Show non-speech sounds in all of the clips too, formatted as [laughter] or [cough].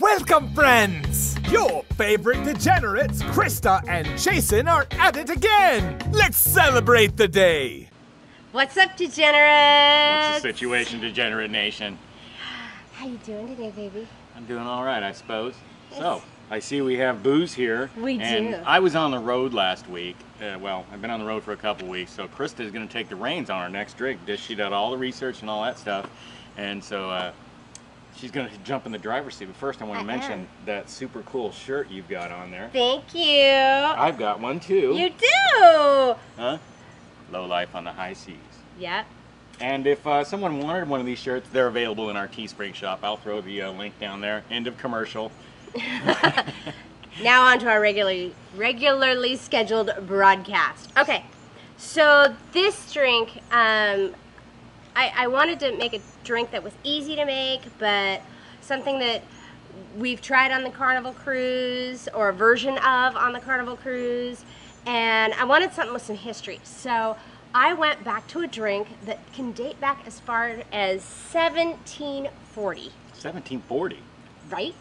Welcome, friends! Your favorite degenerates, Krista and Jason, are at it again! Let's celebrate the day! What's up, degenerates? What's the situation, Degenerate Nation? How you doing today, baby? I'm doing all right, I suppose. So, I see we have booze here. We and do. I was on the road last week. Uh, well, I've been on the road for a couple weeks, so Krista is going to take the reins on our next drink. She did all the research and all that stuff, and so uh, she's going to jump in the driver's seat. But first, I want I to mention am. that super cool shirt you've got on there. Thank you. I've got one too. You do. Huh? Low life on the high seas. Yep. And if uh, someone wanted one of these shirts, they're available in our Teespring shop. I'll throw the uh, link down there. End of commercial. [laughs] Now on to our regularly regularly scheduled broadcast. Okay, so this drink, um, I, I wanted to make a drink that was easy to make, but something that we've tried on the Carnival Cruise or a version of on the Carnival Cruise, and I wanted something with some history. So I went back to a drink that can date back as far as 1740, 1740. right?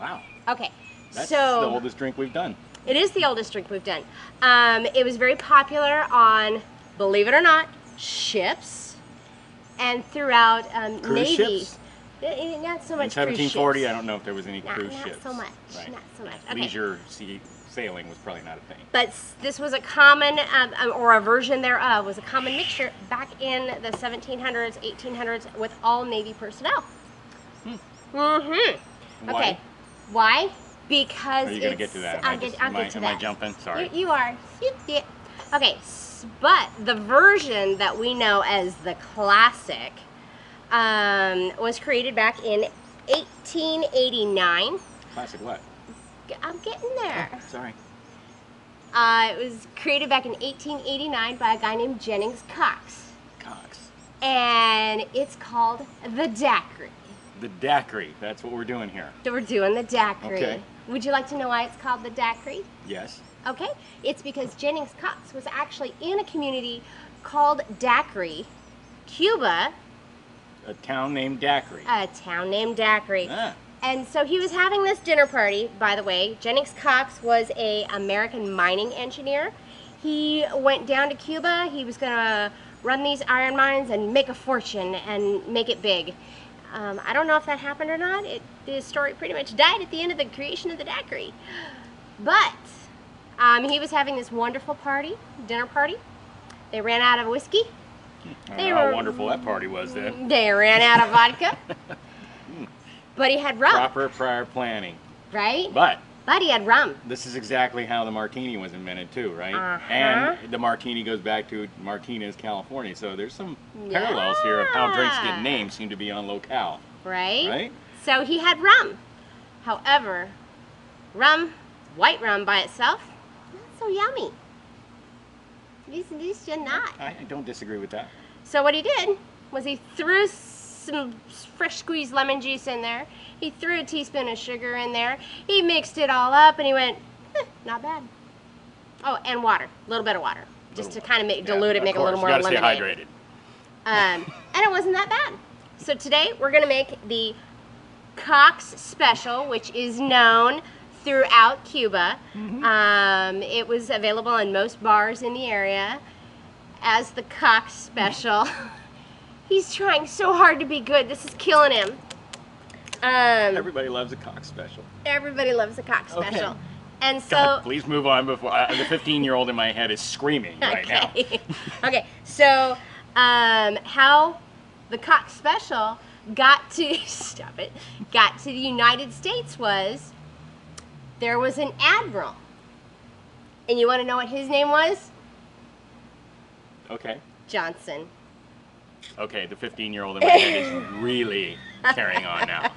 Wow. Okay. That's so the oldest drink we've done. It is the oldest drink we've done. Um, it was very popular on, believe it or not, ships and throughout um, Cruise Navy. ships? Eh, eh, Not so In much cruise 1740, ships. I don't know if there was any Not, cruise not ships. so much. Right. Not so much. Okay. Leisure sea sailing was probably not a thing. But this was a common, um, um, or a version thereof, was a common mixture back in the 1700s, 1800s with all Navy personnel. Mm-hmm. Why? Okay. Why? Because Are you going to get to that? Am I'll I, get, just, I'll am get I, to am that. I jumping? Sorry. You, you are. You- yeah. Okay, but the version that we know as the classic um, was created back in 1889. Classic what? I'm getting there. Oh, sorry. Uh, it was created back in 1889 by a guy named Jennings Cox. Cox. And it's called the daiquiri. The daiquiri. That's what we're doing here. So we're doing the daiquiri. Okay. Would you like to know why it's called the daiquiri? Yes. Okay, it's because Jennings Cox was actually in a community called Daiquiri, Cuba, A town named Daiquiri. a town named Daiquiri. Ah. And so he was having this dinner party, by the way. Jennings Cox was a American mining engineer. He went down to Cuba. He was going to run these iron mines and make a fortune and make it big. Um, I don't know if that happened or not. It, the story pretty much died at the end of the creation of the daiquiri. But um, he was having this wonderful party, dinner party. They ran out of whiskey. They how were- wonderful that party was then. They ran out of vodka. [laughs] but he had rum, Proper prior planning. right? But But he had rum. this is exactly how the martini was invented too, right? Uh-huh. And the martini goes back to Martinez, California. So there's some parallels here of how drinks get named seem to be on locale, right? right? So he had rum. However, rum, white rum by itself, so yummy. These, these should not. I I don't disagree with that. So what he did was he threw some fresh squeezed lemon juice in there. He threw a teaspoon of sugar in there. He mixed it all up and he went, "Eh, not bad. Oh, and water, a little bit of water, just to kind of make, Yeah, dilute it, make course, a little more you lemonade. stay hydrated. Um, and it wasn't that bad. So today we're gonna make the Cox Special, which is known throughout Cuba. Um, it was available in most bars in the area as the Cox Special. [laughs] He's trying so hard to be good. This is killing him. Um, Everybody loves a Cox special. everybody loves a Cox Okay. Special. And so God, please move on before uh, the 15 year old in my head is screaming right now. Okay. [laughs] okay. So, um, how the Cox Special got to [laughs] stop it, got to the United States was there was an admiral, and you want to know what his name was? Okay. Johnson. Okay, the 15 year old in my head is [laughs] really carrying on now.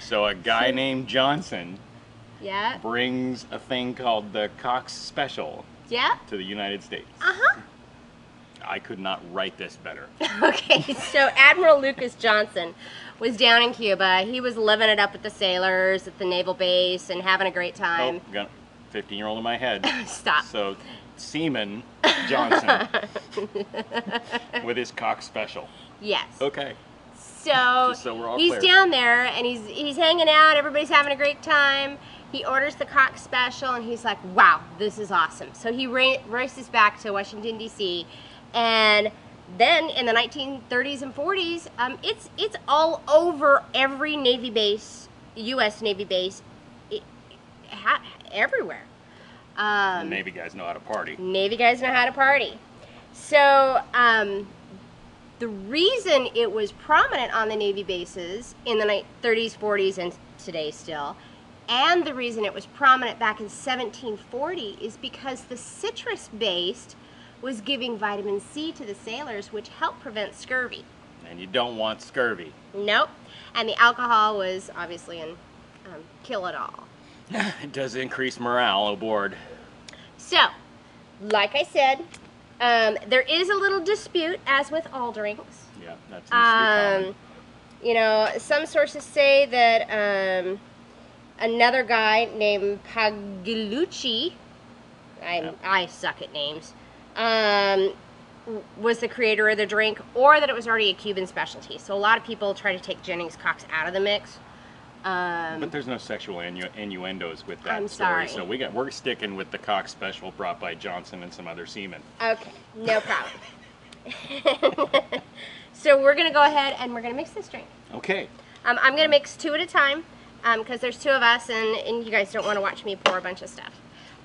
So a guy [laughs] named Johnson Yeah. brings a thing called the Cox Special Yeah. to the United States. Uh huh. I could not write this better. [laughs] Okay, so Admiral Lucas Johnson was down in Cuba. He was living it up with the sailors at the naval base and having a great oh, time. Oh, got 15 year old in my head. [laughs] Stop. So Seaman Johnson [laughs] with his cock Special. Yes. Okay. So, so he's clear. down there and he's he's hanging out. Everybody's having a great time. He orders the cock special and he's like, "Wow, this is awesome." So he ra- races back to Washington D.C. and then in the 1930s and 40s, um, it's it's all over every Navy base, U.S. Navy base, it, ha- everywhere. Um, Navy guys know how to party. Navy guys know how to party. So, um, the reason it was prominent on the Navy bases in the 30s, 40s, and today still, and the reason it was prominent back in 1740 is because the citrus based was giving vitamin C to the sailors, which helped prevent scurvy. And you don't want scurvy. Nope. And the alcohol was obviously an um, kill it all. [laughs] It does increase morale aboard. So, like I said, um, there is a little dispute, as with all drinks. Yeah, that seems to. Um, you know, some sources say that um, another guy named Pagliucci, I. I suck at names, um, was the creator of the drink, or that it was already a Cuban specialty. So a lot of people try to take Jennings Cox out of the mix. Um, But there's no sexual innu- innuendos with that I'm story, sorry. so we got we're sticking with the Cox special brought by Johnson and some other seamen. Okay, no problem. [laughs] so we're gonna go ahead and we're gonna mix this drink. Okay. Um, I'm gonna mix two at a time because there's two of us and, and you guys don't want to watch me pour a bunch of stuff.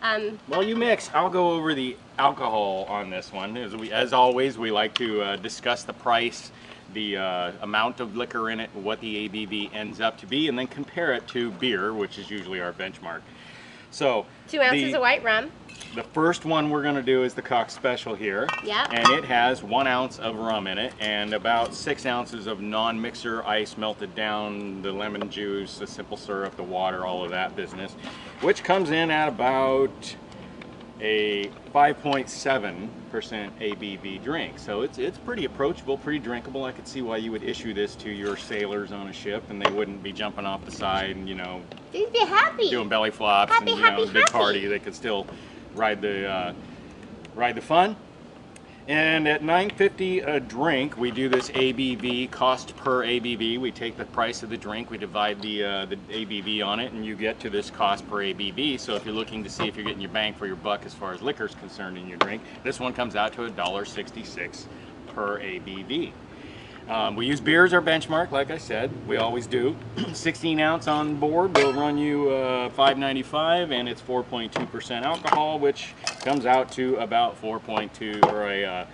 Um, Well, you mix. I'll go over the alcohol on this one. As, we, as always, we like to uh, discuss the price, the uh, amount of liquor in it, what the ABV ends up to be, and then compare it to beer, which is usually our benchmark. So, two ounces the, of white rum. The first one we're going to do is the Cox Special here. Yep. And it has one ounce of rum in it and about six ounces of non-mixer ice melted down, the lemon juice, the simple syrup, the water, all of that business, which comes in at about a 5.7% ABV drink. So it's it's pretty approachable, pretty drinkable. I could see why you would issue this to your sailors on a ship and they wouldn't be jumping off the side and, you know, They'd be happy. doing belly flops Happy, and you know happy, big party they could still ride the uh, ride the fun and at 9.50 a drink we do this ABV cost per ABV we take the price of the drink we divide the uh, the ABV on it and you get to this cost per ABV so if you're looking to see if you're getting your bang for your buck as far as liquor is concerned in your drink this one comes out to $1.66 per ABV um, we use beer as our benchmark, like I said. We always do. [clears throat] 16 ounce on board will run you uh, 5.95, and it's 4.2% alcohol, which comes out to about 4.2 or a, uh,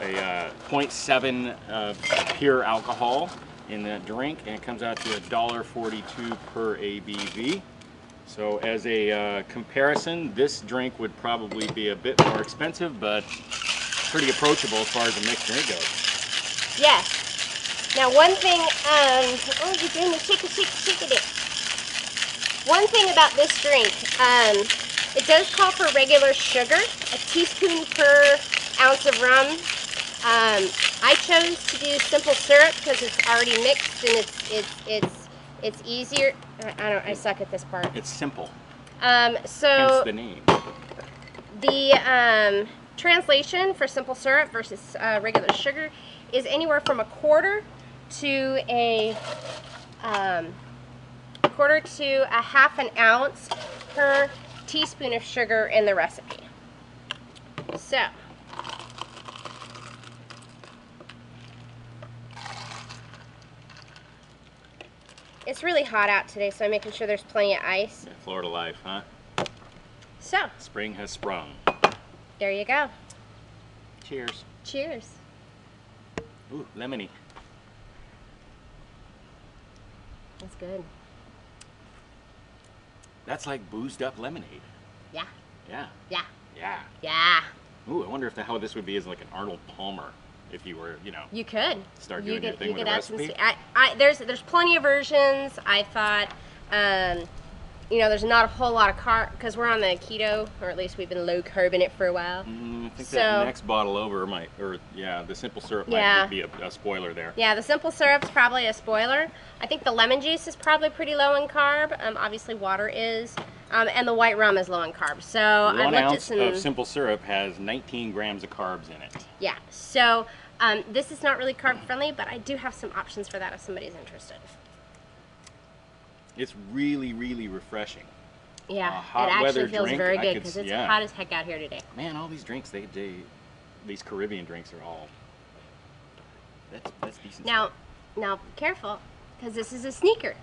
a uh, 0.7 uh, pure alcohol in that drink, and it comes out to $1.42 per ABV. So as a uh, comparison, this drink would probably be a bit more expensive, but pretty approachable as far as a mixed drink goes. Yes. Now, one thing, um, oh, you're doing the shake it, shake it, shake it. One thing about this drink, um, it does call for regular sugar, a teaspoon per ounce of rum. Um, I chose to do simple syrup because it's already mixed and it's it's it's it's easier. I, I don't. I suck at this part. It's simple, Um, hence so the name. the um, translation for simple syrup versus uh, regular sugar is anywhere from a quarter to a um, quarter to a half an ounce per teaspoon of sugar in the recipe. So, it's really hot out today, so I'm making sure there's plenty of ice. Yeah, Florida life, huh? So, Spring has sprung. there you go. Cheers. Cheers. Ooh, lemony. That's good. That's like boozed up lemonade. Yeah, Yeah, yeah, yeah. yeah. Ooh, I wonder if the, how this would be as like an Arnold Palmer, if you were, you know. You could Start you doing your could, thing you with could a recipe? I, I, there's there's plenty of versions. I thought, um, you know, there's not a whole lot of carb because we're on the keto, or at least we've been low carb in it for a while. Mm, I think So- that next bottle over might, or yeah, the simple syrup Yeah. might be a, a spoiler there. Yeah, the simple syrup's probably a spoiler. I think the lemon juice is probably pretty low in carb. Um, obviously water is, um, and the white rum is low in carbs. So I One at ounce some. of simple syrup has 19 grams of carbs in it. Yeah. So Um, this is not really carb friendly, but I do have some options for that if somebody's interested. It's really, really refreshing. Yeah, it actually feels drink, very good because it's yeah. hot as heck out here today. Man, all these drinks, they, they these Caribbean drinks are all. That's that's decent. Now, now careful, because this is a sneaker.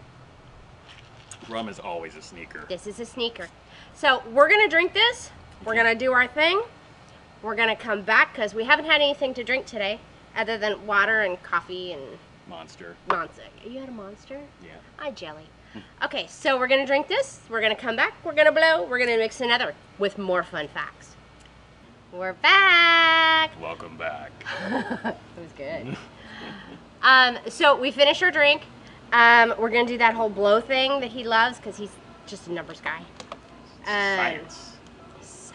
rum is always a sneaker. This is a sneaker. So we're gonna drink this. We're mhm. gonna do our thing. We're gonna come back because we haven't had anything to drink today, other than water and coffee and Monster. monster. You had a monster? Yeah. I jelly. Okay, so we're gonna drink this. We're gonna come back. We're gonna blow. We're gonna mix another with more fun facts. We're back. Welcome back. [laughs] That was good. [laughs] um, so we finished our drink. Um, we're gonna do that whole blow thing that he loves because he's just a numbers guy. Um, Science. Science.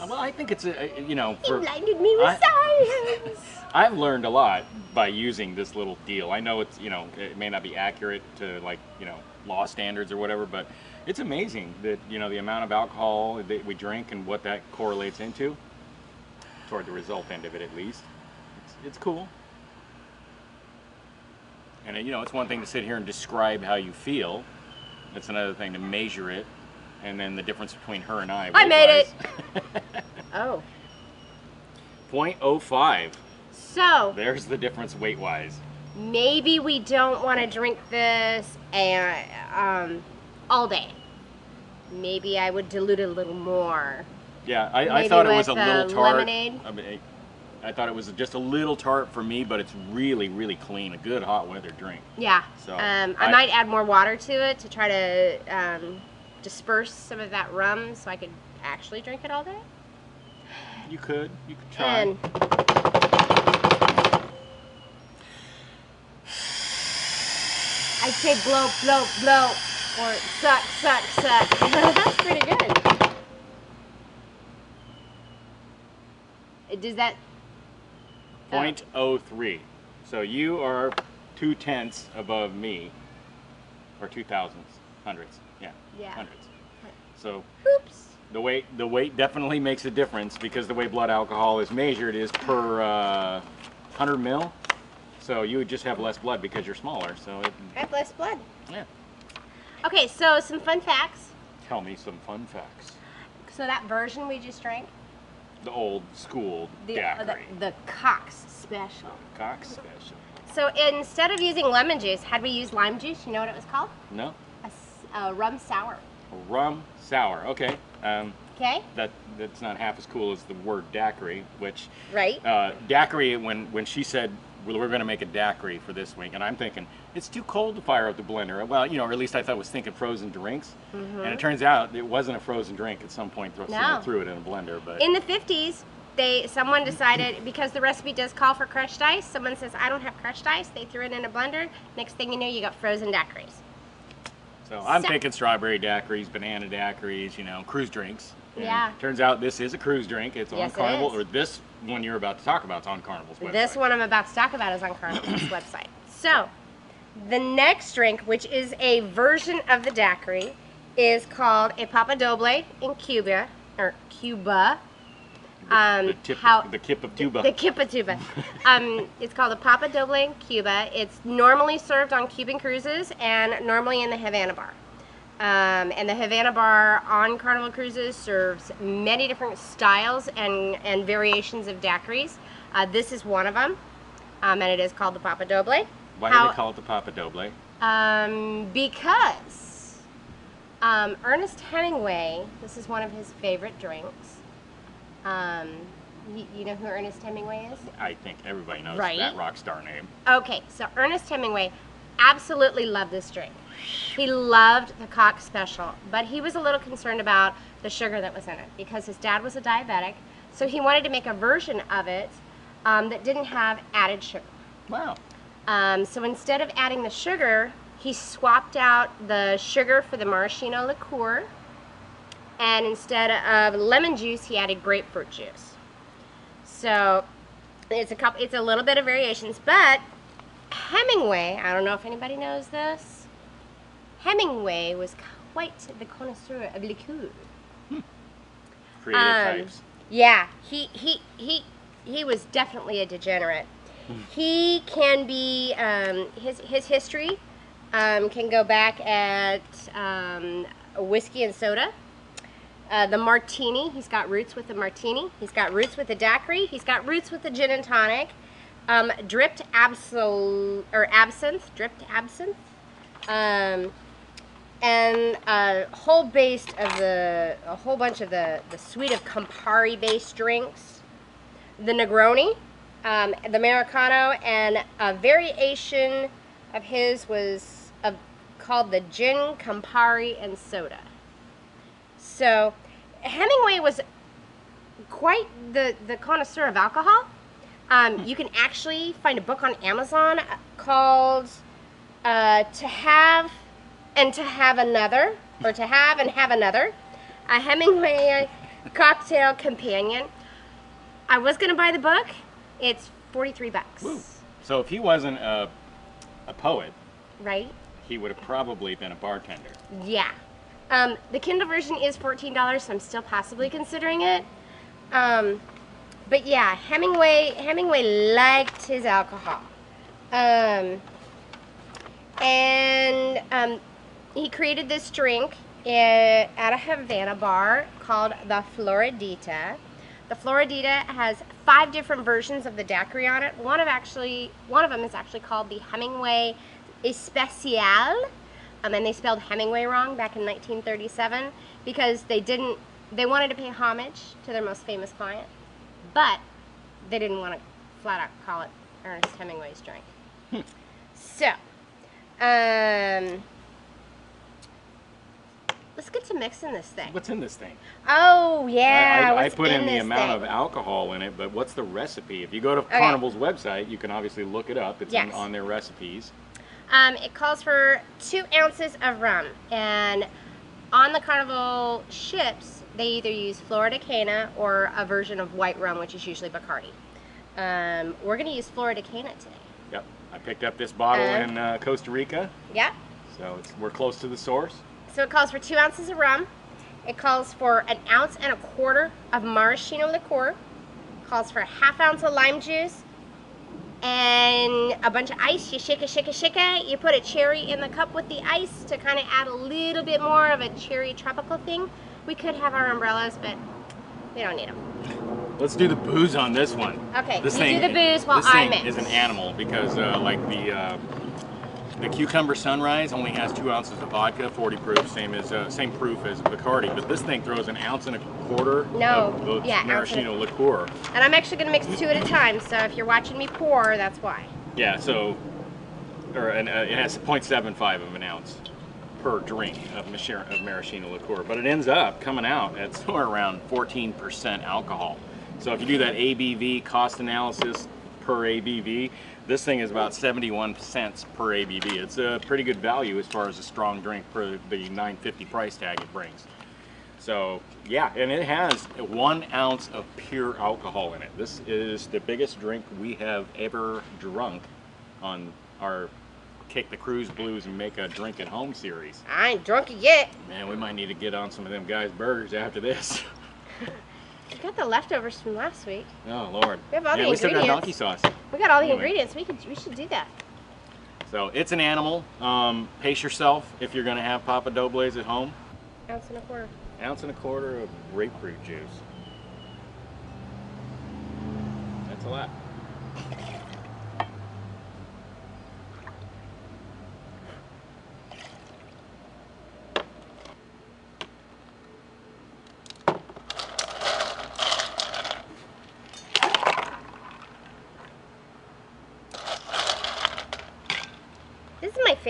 Uh, Well, I think it's a a- you know He blinded me with science. [laughs] I've learned a lot by using this little deal. I know it's you know it may not be accurate to like you know law standards or whatever, but it's amazing that you know the amount of alcohol that we drink and what that correlates into toward the result end of it at least. It's, it's cool. And you know it's one thing to sit here and describe how you feel. It's another thing to measure it, and then the difference between her and I. I made weight-wise. [laughs] [laughs] Oh. oh, 0.05. so There's the difference weight wise. Maybe we don't want to drink this and um, all day. Maybe I would dilute it a little more. Yeah, I, I thought it was a little uh, tart. lemonade? I, mean, I I thought it was just a little tart for me, but it's really, really clean. A good hot weather drink. Yeah. So, um, I, I- might add more water to it to try to um, disperse some of that rum so I could actually drink it all day. You could, you could try. And I say blow, blow, blow, or suck, suck, suck. [laughs] That's pretty good. Does that? oh. 0.03. So you are two tenths above me, or two thousandths, hundreds. Yeah. Yeah. Hundreds. So Oops. the weight, the weight definitely makes a difference because the way blood alcohol is measured is per uh, 100 mil. So you would just have less blood because you're smaller. So it, I have less blood. yeah. Okay, so some fun facts. Tell me some fun facts. So that version we just drank, The old school the uh, the, daiquiri. the Cox Special. Cox special. So instead of using lemon juice, had we used lime juice, you know what it was called? No? A, a rum sour. Rum sour. Okay. Um, Okay. that that's not half as cool as the word daiquiri, which Right. uh, daiquiri when when she said we're going to make a daiquiri for this week, and I'm thinking it's too cold to fire up the blender. Well, you know, or at least I thought was thinking frozen drinks, mm-hmm. and it turns out it wasn't a frozen drink. At some point, throw, No. someone threw it in a blender, but In the 50s, they someone decided because the recipe does call for crushed ice. Someone says I don't have crushed ice. They threw it in a blender. Next thing you know, you got frozen daiquiris. so I'm So- thinking strawberry daiquiris, banana daiquiris, you know, cruise drinks. And Yeah. Turns out this is a cruise drink. It's Yes, on it Carnival, is. or this one you're about to talk about is on Carnival's website. This one I'm about to talk about is on Carnival's [coughs] website. So, the next drink, which is a version of the daiquiri, is called a Papa Doble in Cuba, or Cuba. Um, the tip, how- the kip of tuba. The Kipatuba. um, [laughs] it's called a Papa Doble in Cuba. It's normally served on Cuban cruises and normally in the Havana bar. Um, and the Havana bar on Carnival Cruises serves many different styles and, and variations of daiquiris. Uh, this is one of them, um, and it is called the Papa Doble. Why How- do they call it the Papa Doble? Um, because um, Ernest Hemingway, this is one of his favorite drinks. Um, you, you know who Ernest Hemingway is? I think everybody knows Right. that rock star name. Okay, so Ernest Hemingway absolutely loved this drink. He loved the Cox Special, but he was a little concerned about the sugar that was in it because his dad was a diabetic. So he wanted to make a version of it um, that didn't have added sugar. Wow. Um, so instead of adding the sugar, he swapped out the sugar for the maraschino liqueur, and instead of lemon juice, he added grapefruit juice. So it's a couple, it's a little bit of variations, but Hemingway, I don't know if anybody knows this. Hemingway was quite the connoisseur of liqueur. Creative Um, types. Yeah, he he he he was definitely a degenerate. He can be um, his his history um, can go back at um, whiskey and soda. Uh, the martini, he's got roots with the martini. He's got roots with the daiquiri. He's got roots with the gin and tonic. Um, dripped absol or absinthe, dripped absinthe, um, and a whole base of the a whole bunch of the the suite of Campari based drinks. The Negroni, um, the Americano, and a variation of his was a, called the Gin Campari and Soda. So Hemingway was quite the, the connoisseur of alcohol. Um, you can actually find a book on Amazon called uh, To Have and To Have Another, or To Have and Have Another, a Hemingway cocktail companion. I was going to buy the book. It's 43 bucks. Woo. So if he wasn't a, a poet, Right? he would have probably been a bartender. Yeah. Um, the Kindle version is $14, so I'm still possibly considering it. Um, but yeah, Hemingway Hemingway liked his alcohol. Um, and um, he created this drink at a Havana bar called the Floridita. The Floridita has five different versions of the daiquiri on it. One of actually one of them is actually called the Hemingway Especial. Um, and they spelled Hemingway wrong back in 1937 because they didn't they wanted to pay homage to their most famous client, but they didn't want to flat out call it Ernest Hemingway's drink. so, um, let's get to mixing this thing. What's in this thing? Oh yeah, I, I, I put in, the amount thing? of alcohol in it, but what's the recipe? If you go to Okay. Carnival's website, you can obviously look it up. It's in- on their recipes. Um, it calls for two ounces of rum, and on the Carnival ships, they either use Flor de Caña or a version of white rum, which is usually Bacardi. Um, we're going to use Flor de Caña today. Yep. I picked up this bottle Uh, in uh, Costa Rica, Yep. so it's, we're close to the source. So it calls for two ounces of rum. It calls for an ounce and a quarter of maraschino liqueur. Calls for a half ounce of lime juice and a bunch of ice. You shake it, shake it, shake it. You put a cherry in the cup with the ice to kind of add a little bit more of a cherry tropical thing. We could have our umbrellas, but we don't need them. Let's do the booze on this one. Okay, This you thing, do the booze while this thing is an animal because, uh, like the uh, the cucumber sunrise only has two ounces of vodka, 40 proof, same as uh, same proof as Bacardi. But this thing throws an ounce and a quarter No, of yeah, and maraschino liqueur. And I'm actually going to mix two at a time, so if you're watching me pour, that's why. Yeah, so or an, uh, it has 0.75 of an ounce per drink of, of maraschino liqueur, but it ends up coming out at somewhere around 14% alcohol. So if you do that ABV cost analysis per ABV, this thing is about 71 cents per ABV. It's a pretty good value as far as a strong drink for the 950 price tag it brings. So yeah, and it has one ounce of pure alcohol in it. This is the biggest drink we have ever drunk on our Kick the Cruise Blues and Make a Drink at Home series. I ain't drunk yet. Man, we might need to get on some of them guys' burgers after this. [laughs] We got the leftovers from last week. Oh Lord. We have all yeah, the we still got donkey ingredients. sauce. We got all the Anyway. ingredients. We could we should do that. So it's an animal. Um, pace yourself if you're gonna have Papa Dobles at home. Ounce and a quarter. Ounce and a quarter of grapefruit juice. That's a lot.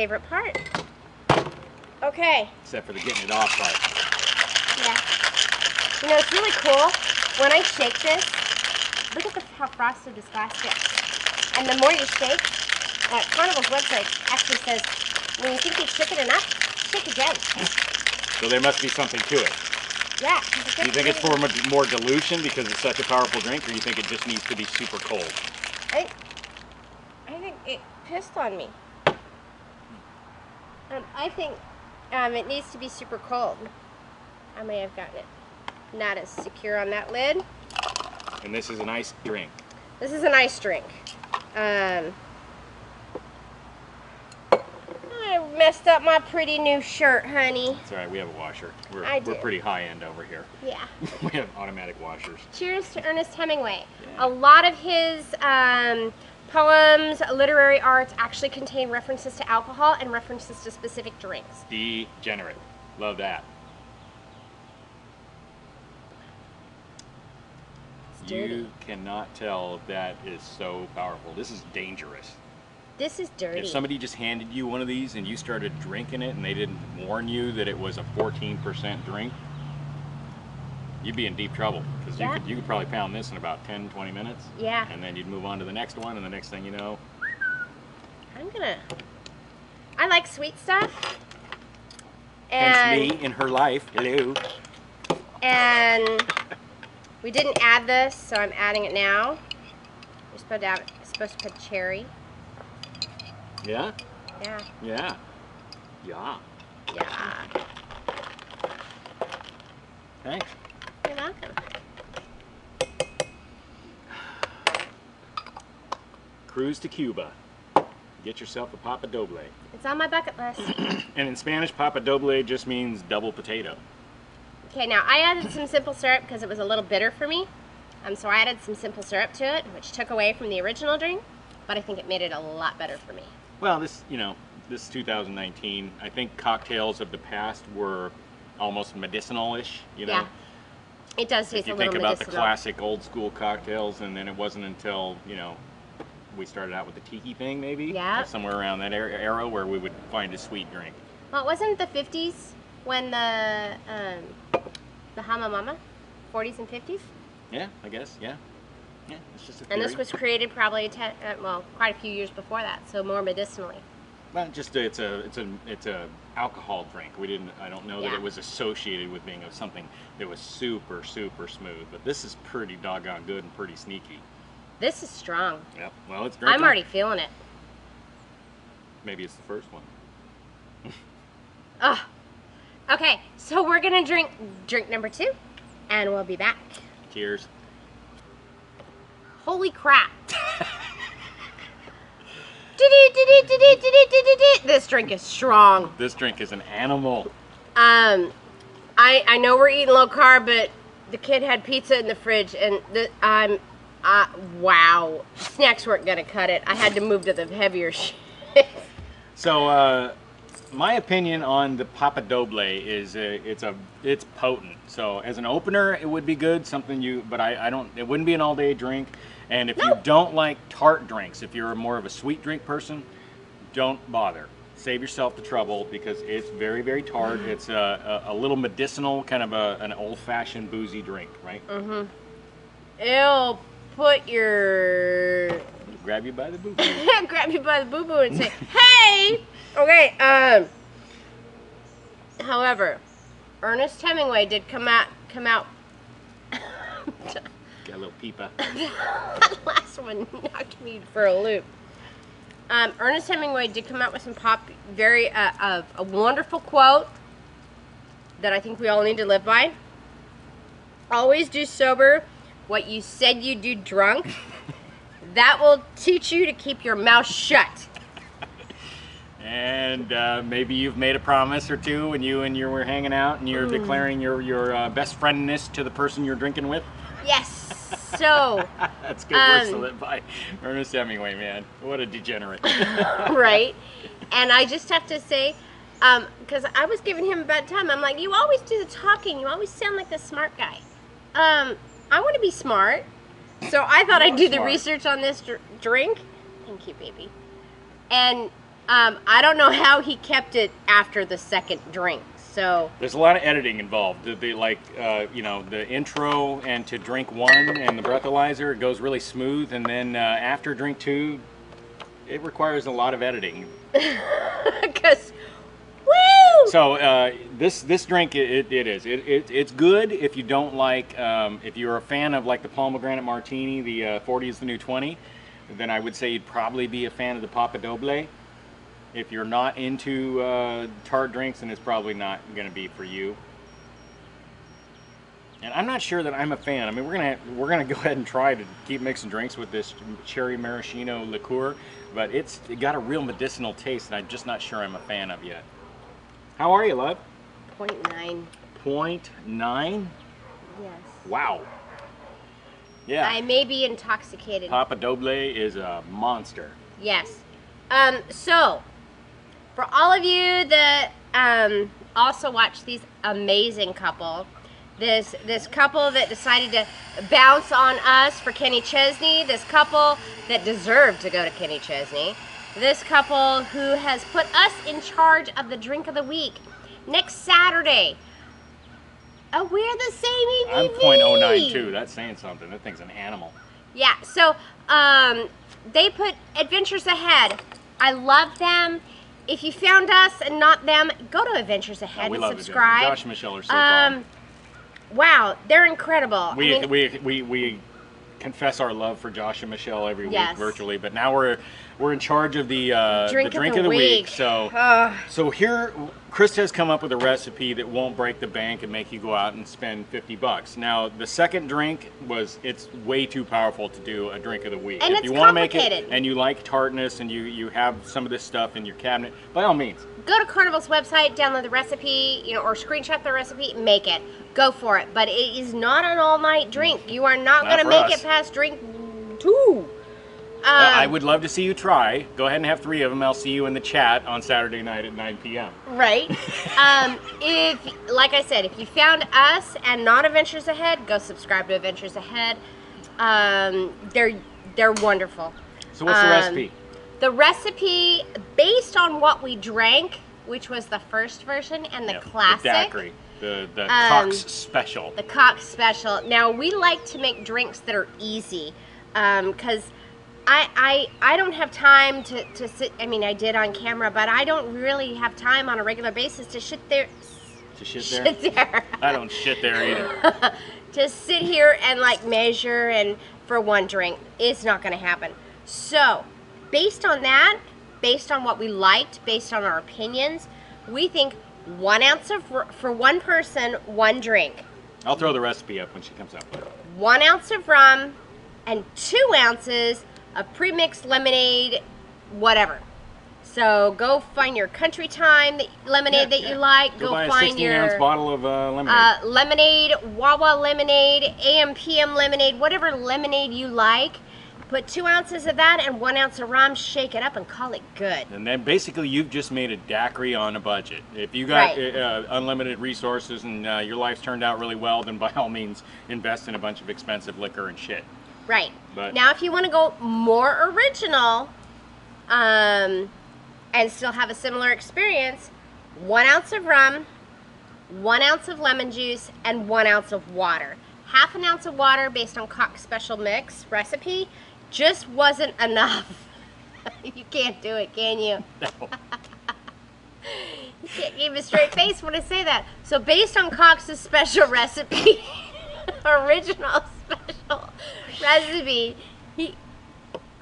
Favorite part. Okay. Except for the getting it off part. Yeah. You know, it's really cool. When I shake this, look at the, how frosted this glass gets. And the more you shake, uh, Carnival's website actually says, when you think you've shaken enough, shake again. So there must be something to it. Yeah. Do you think it's for more dilution because it's such a powerful drink, or you think it just needs to be super cold? I, I think it pissed on me. Um, I think um, it needs to be super cold. I may have gotten it not as secure on that lid. And this is an iced drink. This is an ice drink. Um, I messed up my pretty new shirt, honey. It's all right. We have a washer. We're, I we're pretty high end over here. Yeah. [laughs] we have automatic washers. Cheers to Ernest Hemingway. Yeah. A lot of his um, poems, literary arts actually contain references to alcohol and references to specific drinks. Degenerate. Love that. It's. You cannot tell that is so powerful. This is dangerous. This is dirty. If somebody just handed you one of these and you started drinking it and they didn't warn you that it was a 14% drink, you'd be in deep trouble because Yeah. you, could, you could probably pound this in about 10, 20 minutes. Yeah. And then you'd move on to the next one, and the next thing you know, I'm gonna. I like sweet stuff. And hence me in her life. Hello. and we didn't add this, so I'm adding it now. You're supposed to have, supposed to put cherry. Yeah? Yeah. Yeah. Yeah. Yeah. Thanks. Welcome. Cruise to Cuba. Get yourself a papa doble. It's on my bucket list. [clears throat] And in Spanish, papa doble just means double potato. Okay, now I added some simple syrup because it was a little bitter for me. Um, so I added some simple syrup to it, which took away from the original drink, but I think it made it a lot better for me. Well, this, you know, this is 2019. I think cocktails of the past were almost medicinal-ish, you know. Yeah. It does If taste you a little think about the medicinal. classic old school cocktails, and then it wasn't until, you know, we started out with the tiki thing, maybe? Yeah. Somewhere around that era, where we would find a sweet drink. Well, it wasn't the 50s when the um, the Hama Mama, 40s and 50s, Yeah, I guess, yeah. Yeah, it's just a and this was created probably ten, uh, well quite a few years before that, so more medicinally. Well, just uh, it's a it's a it's a alcohol drink. We didn't. I don't know that it was associated with being of something that was super super smooth. But this is pretty doggone good and pretty sneaky. This is strong. Yep. Well, it's great. I'm already feeling it. Maybe it's the first one. Ugh. Okay, so we're gonna drink drink number two, and we'll be back. Cheers. Holy crap! [laughs] This drink is strong. This drink is an animal. Um, I I know we're eating low carb, but the kid had pizza in the fridge, and the, I'm, I wow, snacks weren't gonna cut it. I had to move to the heavier shit. so, uh, my opinion on the Papa Doble is it's a it's potent. So as an opener, it would be good. Something you, but I I don't. It wouldn't be an all day drink. And if you don't like tart drinks, if you're more of a sweet drink person, don't bother. Save yourself the trouble because it's very very tart. It's a, a, a little medicinal, kind of a, an old fashioned boozy drink, right? Mm-hmm. Ew, put your Grab you by the boob. [laughs] grab you by the boo boo and say, "Hey." Okay. Um. However, Ernest Hemingway did come out come out. [laughs] Little peepa. [laughs] that last one knocked me for a loop. Um, Ernest Hemingway did come out with some pop, very uh, uh, a wonderful quote that I think we all need to live by. Always do sober what you said you'd do drunk. [laughs] that will teach you to keep your mouth shut. And uh, maybe you've made a promise or two when you and you were hanging out and you're Mm. declaring your, your uh, best friendness to the person you're drinking with. Yes. So, [laughs] That's good words to Um, live by. [laughs] Ernest Hemingway, man. What a degenerate. [laughs] right? And I just have to say, because I was giving him a bad time. I'm like, you always do the talking. You always sound like the smart guy. Um, I want to be smart, so I thought I'd do the research on this dr- drink. Thank you, baby. And um, I don't know how he kept it after the second drink. So There's a lot of editing involved. The, the like, uh, you know, the intro and to drink one and the breathalyzer it goes really smooth, and then uh, after drink two, it requires a lot of editing. [laughs] because, woo! So uh, this this drink it, it, it is it, it it's good if you don't like um, if you're a fan of like the pomegranate martini the uh, 40 is the new 20 then I would say you'd probably be a fan of the Papa Doble. If you're not into uh, tart drinks then it's probably not going to be for you. And I'm not sure that I'm a fan. I mean, we're gonna we're gonna go [laughs] ahead and try to keep mixing drinks with this cherry maraschino liqueur, but it's it got a real medicinal taste, and I'm just not sure I'm a fan of yet. How are you, love? Point nine. Point nine. Yes. Wow. Yeah. I may be intoxicated. Papa Doble is a monster. Yes. Um, so, for all of you that um, also watch these amazing couple, this this couple that decided to bounce on us for Kenny Chesney, this couple that deserved to go to Kenny Chesney, this couple who has put us in charge of the drink of the week. Next Saturday, oh, we're the same I'm EBV. .092. That's saying something. That thing's an animal. Yeah, so um, they put Adventures Ahead. I love them. If you found us and not them, go to Adventures Ahead Oh, and subscribe. Josh and Michelle are so um, fun. wow, they're incredible. We, I mean, we, we, we confess our love for Josh and Michelle every Yes. week virtually, but now we're we're in charge of the uh, Drink the of the of the week. week. So Ugh. so here, Krista has come up with a recipe that won't break the bank and make you go out and spend 50 bucks. Now the second drink was it's way too powerful to do a drink of the week. And if it's you want to make it and you like tartness and you you have some of this stuff in your cabinet, by all means. go to Carnival's website, download the recipe, you know, or screenshot the recipe, make it. Go for it. But it is not an all-night drink. You are not, Not going to make us. it past drink two. Um, I would love to see you try. Go ahead and have three of them. I'll see you in the chat on Saturday night at 9 p.m. Right. [laughs] um, if, like I said, if you found us and not Adventures Ahead, go subscribe to Adventures Ahead. Um, they're they're wonderful. So what's the Um, recipe? The recipe, based on what we drank, which was the first version and the Yeah, classic, The daiquiri. The, the Um, Cox special. the Cox Special. Now we like to make drinks that are easy, because I, I I don't have time to, to sit. I mean, I did on camera, but I don't really have time on a regular basis to sit there. to shit there? Sit there. I don't shit there either. [laughs] to sit here and like measure and for one drink it's not going to happen so based on that based on what we liked based on our opinions we think one ounce of for one person one drink I'll throw the recipe up when she comes up. one ounce of rum and two ounces of pre-mixed lemonade whatever so go find your country time that, lemonade that you like Go, go, buy a find 16 your ounce bottle of uh, lemonade. uh, lemonade, Wawa lemonade, AM PM lemonade, whatever lemonade you like. Put two ounces of that and one ounce of rum, shake it up, and call it good. and then basically you've just made a daiquiri on a budget. If you got Right. uh, unlimited resources and uh, your life's turned out really well, then by all means invest in a bunch of expensive liquor and shit. Right. But- now, if you want to go more original, um, and still have a similar experience, one ounce of rum, one ounce of lemon juice, and one ounce of water. Half an ounce of water based on Cox Special Mix recipe just wasn't enough. [laughs] you can't do it, can you? [laughs] No. You can't keep a straight face when I say that. So based on Cox's special recipe, [laughs] original special [laughs] recipe,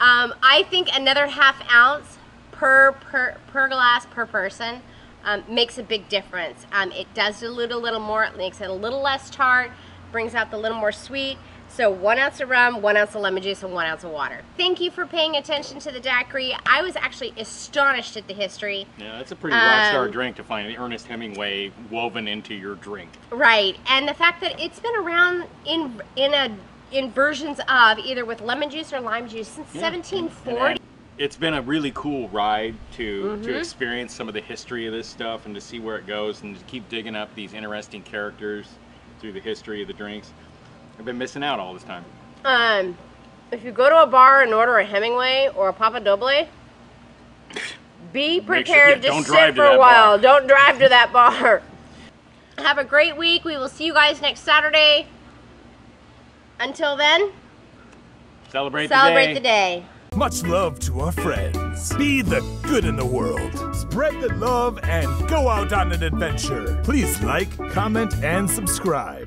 um, I think another half ounce per per per glass per person um, makes a big difference. Um, it does dilute a little more. It makes it a little less tart. Brings out the little more sweet. So one ounce of rum, one ounce of lemon juice, and one ounce of water. Thank you for paying attention to the daiquiri. I was actually astonished at the history. Yeah, that's a pretty rock star Um, drink to find Ernest Hemingway woven into your drink. Right, and the fact that it's been around in in a in versions of either with lemon juice or lime juice since Yeah. 1740. And It's been a really cool ride to Mm-hmm. to experience some of the history of this stuff and to see where it goes and to keep digging up these interesting characters through the history of the drinks. I've been missing out all this time. Um, if you go to a bar and order a Hemingway or a Papa Doble, be Make sure- prepared yeah, to sit drive to for a while. bar. Don't drive to that bar. [laughs] Have a great week. We will see you guys next Saturday. Until then, Celebrate, celebrate the the day. Much love to our friends. Be the good in the world. Spread the love and go out on an adventure. Please like, comment, and subscribe.